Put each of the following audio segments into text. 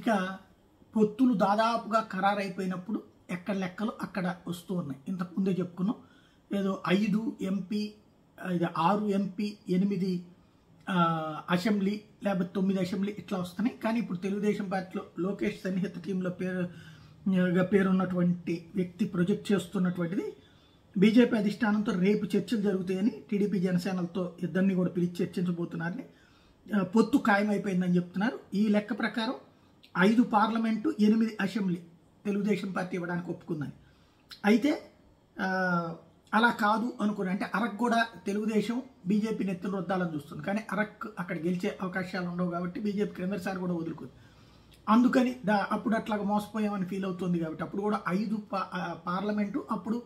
ఇక పొత్తులు దాదాపుగా ఖరారైపోయినప్పుడు ఎక్కడ లెక్కలు అక్కడ వస్తూ ఉన్నాయి. ఇంతకు ముందే చెప్పుకున్నాం. ఏదో ఐదు ఎంపీ ఆరు ఎంపీ ఎనిమిది అసెంబ్లీ లేకపోతే తొమ్మిది అసెంబ్లీ ఇట్లా వస్తున్నాయి. కానీ ఇప్పుడు తెలుగుదేశం పార్టీలో లోకేష్ సన్నిహిత టీంలో పేరు పేరున్నటువంటి వ్యక్తి ప్రొజెక్ట్ చేస్తున్నటువంటిది బీజేపీ అధిష్టానంతో రేపు చర్చలు జరుగుతాయని టీడీపీ జనసేనలతో ఇద్దరిని కూడా పిలిచి చర్చించబోతున్నారని పొత్తు ఖాయమైపోయిందని చెప్తున్నారు. ఈ లెక్క ప్రకారం ఐదు పార్లమెంటు ఎనిమిది అసెంబ్లీ. తెలుగుదేశం పార్టీ ఇవ్వడానికి ఒప్పుకుందని. అయితే అలా కాదు అనుకుని అంటే అరకు కూడా తెలుగుదేశం బీజేపీ నెత్తులు రుద్దాలని చూస్తుంది. కానీ అరక్ అక్కడ గెలిచే అవకాశాలు ఉండవు కాబట్టి బీజేపీ క్రిందసారి కూడా వదులుకుంది. అందుకని దా అప్పుడు అట్లాగ మోసపోయామని ఫీల్ అవుతుంది కాబట్టి అప్పుడు కూడా ఐదు పార్లమెంటు అప్పుడు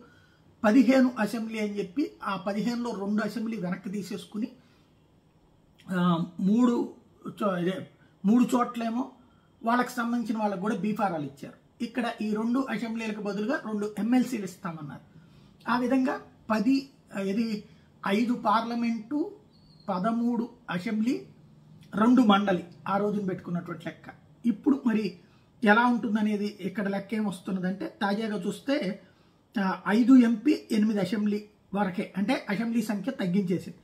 పదిహేను అసెంబ్లీ అని చెప్పి ఆ పదిహేనులో రెండు అసెంబ్లీ వెనక్కి తీసేసుకుని మూడు మూడు చోట్లేమో వాళ్ళకి సంబంధించిన వాళ్ళకి కూడా బీఫారాలు ఇచ్చారు. ఇక్కడ ఈ రెండు అసెంబ్లీలకు బదులుగా రెండు ఎమ్మెల్సీలు ఇస్తామన్నారు. ఆ విధంగా పది ఇది ఐదు పార్లమెంటు పదమూడు అసెంబ్లీ రెండు మండలి ఆ రోజున పెట్టుకున్నటువంటి లెక్క. ఇప్పుడు మరి ఎలా ఉంటుందనేది ఇక్కడ లెక్క ఏమొస్తున్నదంటే తాజాగా చూస్తే ఐదు ఎంపీ ఎనిమిది అసెంబ్లీ వరకే అంటే అసెంబ్లీ సంఖ్య తగ్గించేసింది.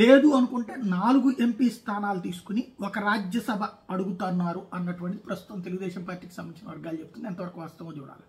లేదు అనుకుంటే నాలుగు ఎంపీ స్థానాలు తీసుకుని ఒక రాజ్యసభ అడుగుతున్నారు అన్నటువంటిది ప్రస్తుతం తెలుగుదేశం పార్టీకి సంబంధించిన వర్గాలు చెప్తుంది. ఎంతవరకు వాస్తవం చూడాలి.